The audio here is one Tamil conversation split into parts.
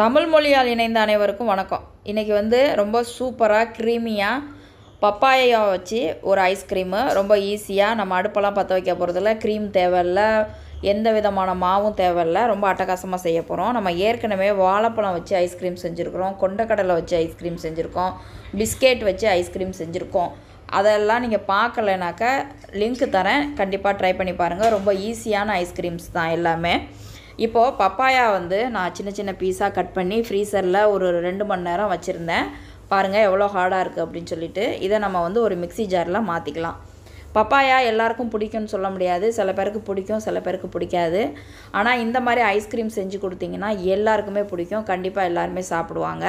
தமிழ் மொழியால் இணைந்த அனைவருக்கும் வணக்கம். இன்றைக்கி வந்து ரொம்ப சூப்பராக க்ரீமியாக பப்பாயா வச்சு ஒரு ஐஸ்கிரீமு ரொம்ப ஈஸியாக நம்ம அடுப்பெல்லாம் பற்ற வைக்க போகிறதில்ல க்ரீம் தேவையில்ல. எந்த விதமான மாவும் தேவையில்ல. ரொம்ப அட்டகாசமாக செய்ய போகிறோம் நம்ம ஏற்கனவே வாழைப்பழம் வச்சு ஐஸ்கிரீம் செஞ்சுருக்கிறோம். கொண்டக்கடலை வச்சு ஐஸ்கிரீம் செஞ்சுருக்கோம். பிஸ்கெட் வச்சு ஐஸ்கிரீம் செஞ்சுருக்கோம். அதெல்லாம் நீங்கள் பார்க்கலைனாக்கா லிங்க் தரேன். கண்டிப்பாக ட்ரை பண்ணி பாருங்கள் ரொம்ப ஈஸியான ஐஸ்கிரீம்ஸ் தான் எல்லாமே. இப்போது பப்பாயா வந்து நான் சின்ன சின்ன பீஸாக கட் பண்ணி ஃப்ரீசரில் ஒரு ரெண்டு மணி நேரம் வச்சுருந்தேன். பாருங்கள் எவ்வளோ ஹார்டாக இருக்குது அப்படின்னு சொல்லிட்டு. இதை நம்ம வந்து ஒரு மிக்ஸி ஜாரில் மாற்றிக்கலாம் பப்பாயா எல்லாருக்கும் பிடிக்கும்னு சொல்ல முடியாது. சில பேருக்கு பிடிக்கும் சில பேருக்கு பிடிக்காது. ஆனால் இந்த மாதிரி ஐஸ்கிரீம் செஞ்சு கொடுத்தீங்கன்னா எல்லாருக்குமே பிடிக்கும். கண்டிப்பாக எல்லாருமே சாப்பிடுவாங்க.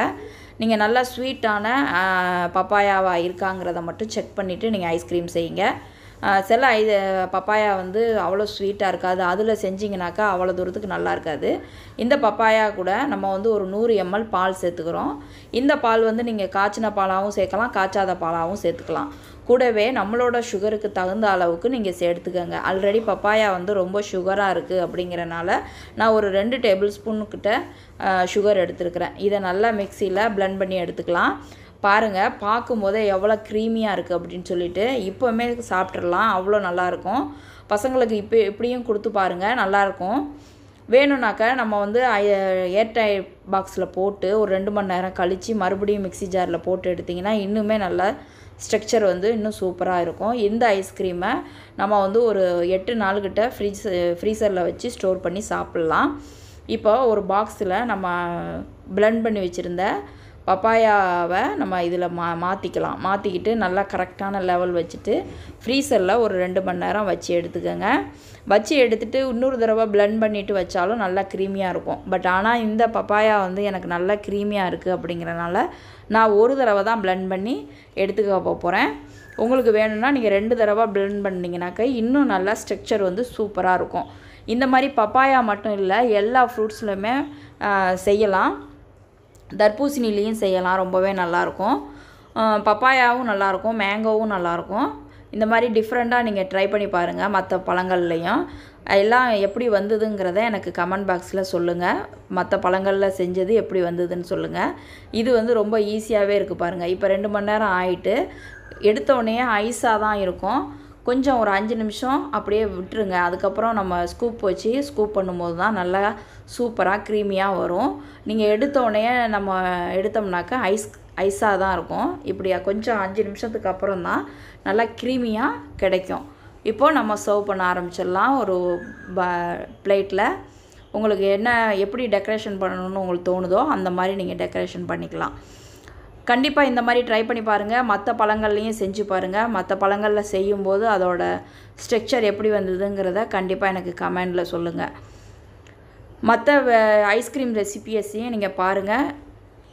நீங்கள் நல்லா ஸ்வீட்டான பப்பாயாவாக இருக்காங்கிறத மட்டும் செக் பண்ணிவிட்டு நீங்கள் ஐஸ்கிரீம் செய்யுங்க. சில இது பப்பாயா வந்து அவ்வளோ ஸ்வீட்டாக இருக்காது. அதில் செஞ்சிங்கனாக்கா அவ்வளோ தூரத்துக்கு நல்லா இருக்காது. இந்த பப்பாயா கூட நம்ம வந்து ஒரு நூறு எம்எல் பால் சேர்த்துக்கிறோம். இந்த பால் வந்து நீங்கள் காய்ச்சின பாலாகவும் சேர்க்கலாம் காய்ச்சாத பாலாகவும் சேர்த்துக்கலாம். கூடவே நம்மளோட சுகருக்கு தகுந்த அளவுக்கு நீங்கள் சேர்த்துக்கோங்க. ஆல்ரெடி பப்பாயா வந்து ரொம்ப சுகராக இருக்குது அப்படிங்கிறனால நான் ஒரு ரெண்டு டேபிள் ஸ்பூனுக்கிட்ட சுகர் எடுத்துருக்கிறேன். இதை நல்லா மிக்சியில் ப்ளெண்ட் பண்ணி எடுத்துக்கலாம். பாருங்கள் பார்க்கும்போதே எவ்வளோ க்ரீமியாக இருக்குது அப்படின்னு சொல்லிட்டு இப்போவுமே சாப்பிட்றலாம் அவ்வளோ நல்லாயிருக்கும் பசங்களுக்கு இப்போ இப்படியும் கொடுத்து பாருங்கள் நல்லாயிருக்கும் வேணும்னாக்கா நம்ம வந்து ஏர்டை பாக்ஸில் போட்டு ஒரு ரெண்டு மணி நேரம் கழித்து மறுபடியும் மிக்ஸி ஜாரில் போட்டு எடுத்திங்கன்னா இன்னுமே நல்லா ஸ்ட்ரக்சர் வந்து இன்னும் சூப்பராக இருக்கும். இந்த ஐஸ்கிரீமை நம்ம வந்து ஒரு எட்டு நாள்கிட்ட ஃப்ரிட்ஜ் ஃப்ரீசரில் வச்சு ஸ்டோர் பண்ணி சாப்பிட்லாம். இப்போ ஒரு பாக்ஸில் நம்ம பிளெண்ட் பண்ணி வச்சுருந்த பப்பாயாவை நம்ம இதில் மா மாற்றிக்கலாம் மாற்றிக்கிட்டு நல்லா கரெக்டான லெவல் வச்சுட்டு ஃப்ரீசரில் ஒரு ரெண்டு மணி நேரம் வச்சு எடுத்துக்கோங்க. வச்சு எடுத்துகிட்டு இன்னொரு தடவை பிளெண்ட் பண்ணிவிட்டு வச்சாலும் நல்லா க்ரீமியாக இருக்கும். பட் ஆனால் இந்த பப்பாயா வந்து எனக்கு நல்லா க்ரீமியாக இருக்குது அப்படிங்கிறனால நான் ஒரு தடவை தான் பிளெண்ட் பண்ணி எடுத்துக்க போகிறேன் உங்களுக்கு வேணும்னா நீங்கள் ரெண்டு தடவை பிளெண்ட் பண்ணிங்கனாக்கா இன்னும் நல்லா ஸ்ட்ரக்சர் வந்து சூப்பராக இருக்கும். இந்த மாதிரி பப்பாயா மட்டும் இல்லை எல்லா ஃப்ரூட்ஸ்லையுமே செய்யலாம். தர்பூசணிலையும் செய்யலாம் ரொம்பவே நல்லாயிருக்கும் பப்பாயாவும் நல்லாயிருக்கும் மேங்கோவும் நல்லாயிருக்கும் இந்த மாதிரி டிஃப்ரெண்ட்டாக நீங்கள் ட்ரை பண்ணி பாருங்கள் மற்ற பழங்கள்லையும். எல்லாம் எப்படி வந்ததுங்கிறத எனக்கு கமெண்ட் பாக்ஸில் சொல்லுங்கள் மற்ற பழங்களில் செஞ்சது எப்படி வந்ததுன்னு சொல்லுங்கள் இது வந்து ரொம்ப ஈஸியாகவே இருக்குது பாருங்கள் இப்போ ரெண்டு மணி நேரம் ஆயிட்டு எடுத்த உடனே ஐஸாக தான் இருக்கும். கொஞ்சம் ஒரு அஞ்சு நிமிஷம் அப்படியே விட்டுருங்க. அதுக்கப்புறம் நம்ம ஸ்கூப் வச்சு ஸ்கூப் பண்ணும்போது தான் நல்லா சூப்பராக க்ரீமியாக வரும். நீங்கள் எடுத்தோடனே நம்ம எடுத்தோம்னாக்கா ஐஸ் ஐஸாக தான் இருக்கும். இப்படியா கொஞ்சம் அஞ்சு நிமிஷத்துக்கு அப்புறம் தான் நல்லா க்ரீமியாக கிடைக்கும். இப்போது நம்ம சர்வ் பண்ண ஆரம்பிச்சிடலாம். ஒரு ப பிளேட்டில் உங்களுக்கு என்ன எப்படி டெக்கரேஷன் பண்ணணும்னு உங்களுக்கு தோணுதோ அந்த மாதிரி நீங்கள் டெக்கரேஷன் பண்ணிக்கலாம். கண்டிப்பாக இந்த மாதிரி ட்ரை பண்ணி பாருங்கள் மற்ற பழங்கள்லையும் செஞ்சு பாருங்கள் மற்ற பழங்களில் செய்யும்போது அதோட ஸ்ட்ரக்சர் எப்படி வந்ததுங்கிறத கண்டிப்பாக எனக்கு கமெண்டில் சொல்லுங்கள் மற்ற ஐஸ்கிரீம் ரெசிபியஸையும் நீங்கள் பாருங்கள்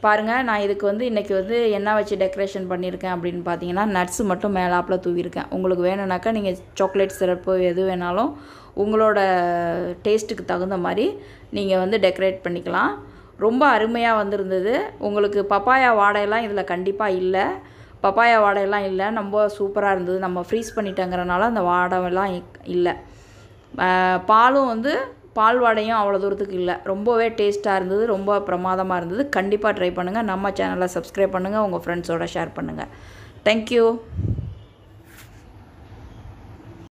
பாருங்கள் நான் இதுக்கு வந்து இன்றைக்கி வந்து என்ன வச்சு டெக்கரேஷன் பண்ணியிருக்கேன் அப்படின்னு பார்த்தீங்கன்னா நட்ஸ் மட்டும் மேலாப்பில் தூவியிருக்கேன். உங்களுக்கு வேணும்னாக்கா நீங்கள் சாக்லேட் சிரப்பு எது வேணாலும் உங்களோட டேஸ்ட்டுக்கு தகுந்த மாதிரி நீங்கள் வந்து டெக்கரேட் பண்ணிக்கலாம். ரொம்ப அருமையாக வந்திருந்தது. உங்களுக்கு பப்பாயா வாடையெல்லாம் இதில் கண்டிப்பாக இல்லை. பப்பாயா வாடையெல்லாம் இல்லை. ரொம்ப சூப்பராக இருந்தது. நம்ம ஃப்ரீஸ் பண்ணிட்டேங்கிறனால அந்த வாடையெல்லாம் இல்லை. பாலும் வந்து பால் வாடையும் அவ்வளோ தூரத்துக்கு இல்லை. ரொம்பவே டேஸ்ட்டாக இருந்தது. ரொம்ப பிரமாதமாக இருந்தது. கண்டிப்பாக ட்ரை பண்ணுங்கள் நம்ம சேனலை சப்ஸ்கிரைப் பண்ணுங்கள் உங்கள் ஃப்ரெண்ட்ஸோட ஷேர் பண்ணுங்கள் தேங்க்யூ